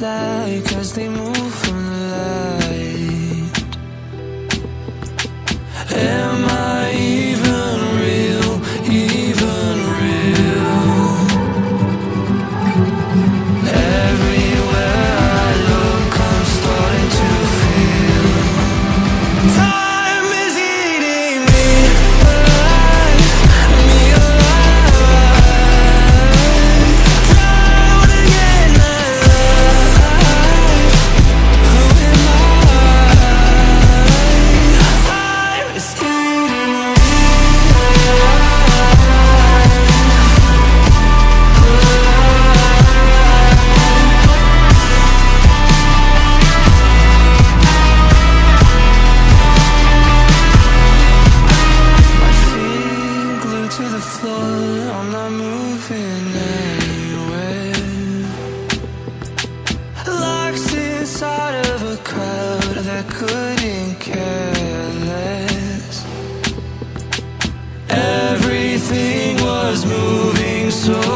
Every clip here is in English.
cause they move corazón.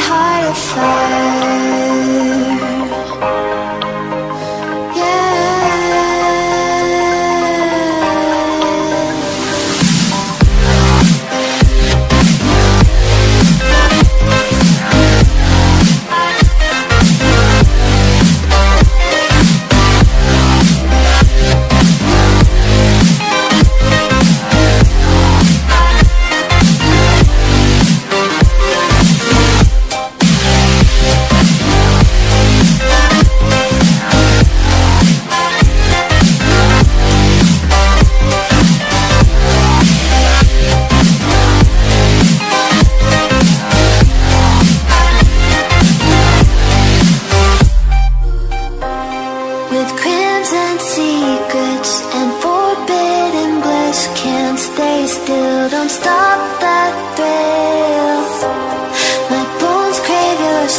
Set my heart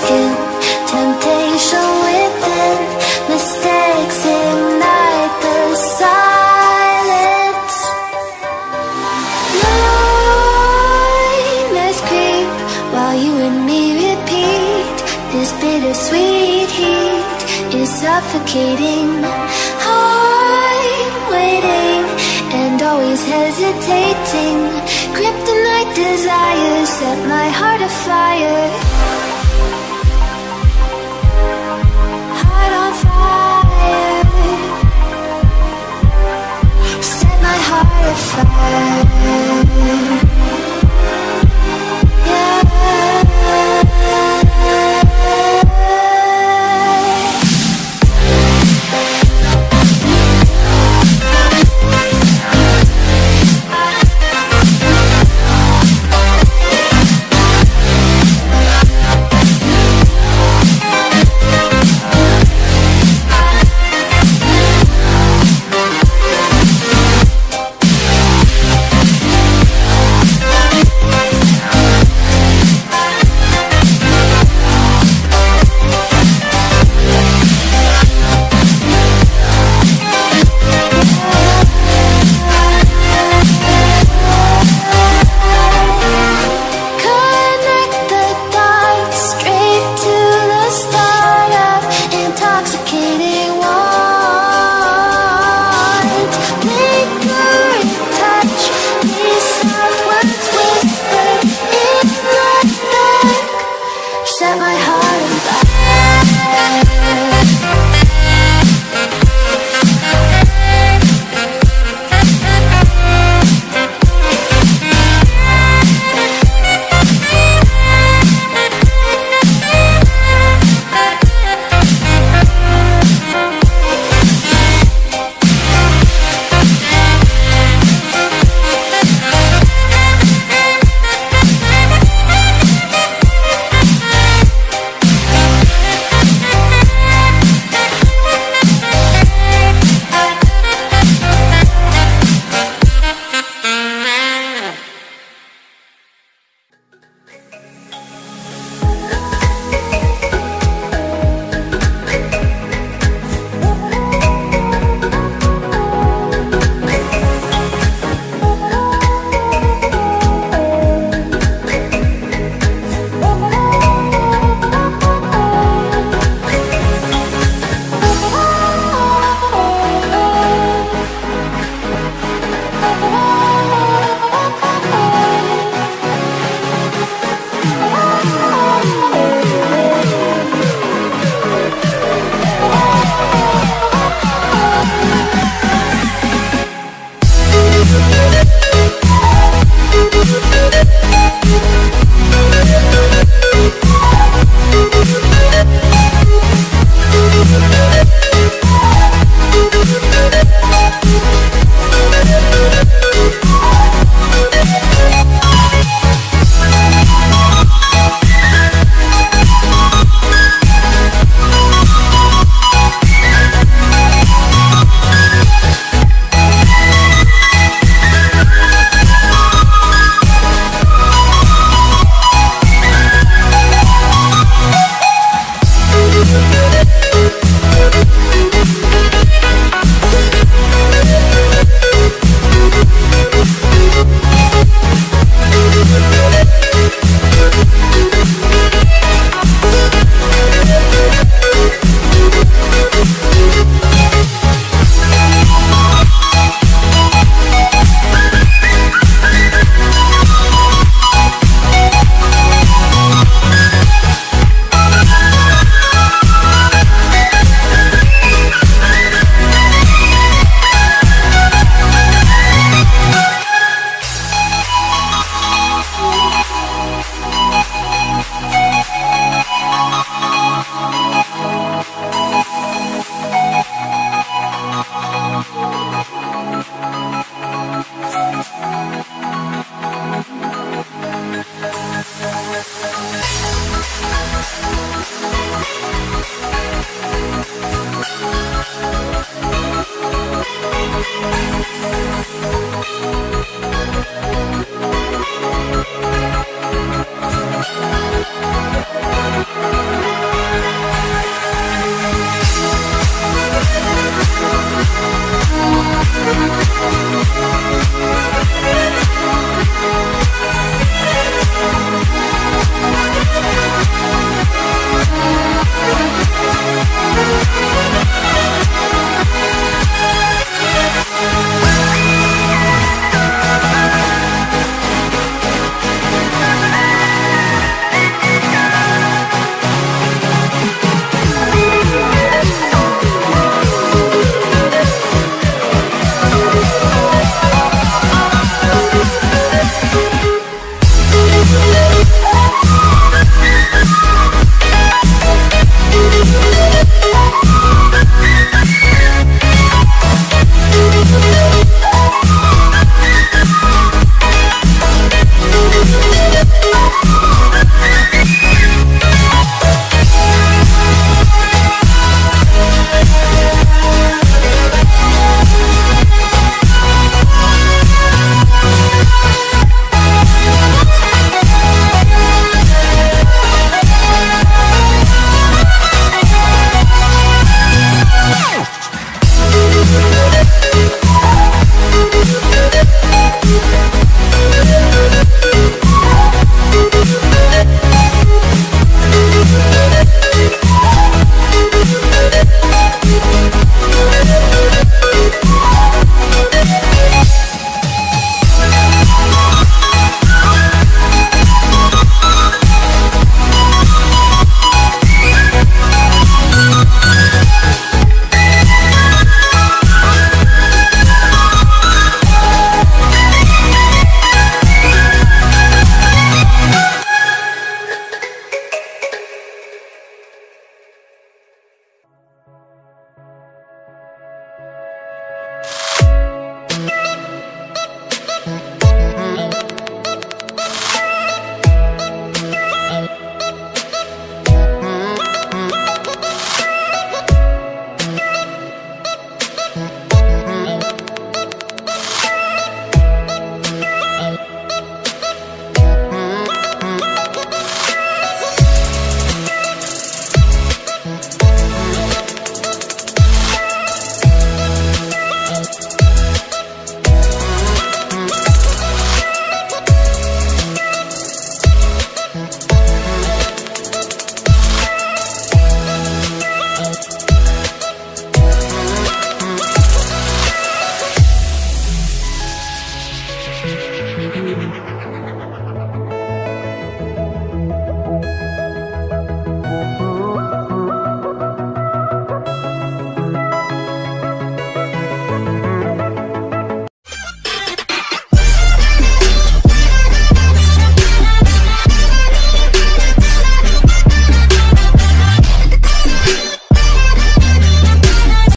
skin, temptation within Mistakes ignite the silence. Nightmares creep while you and me repeat. This bittersweet heat is suffocating. I'm waiting and always hesitating. Kryptonite desires set my heart afire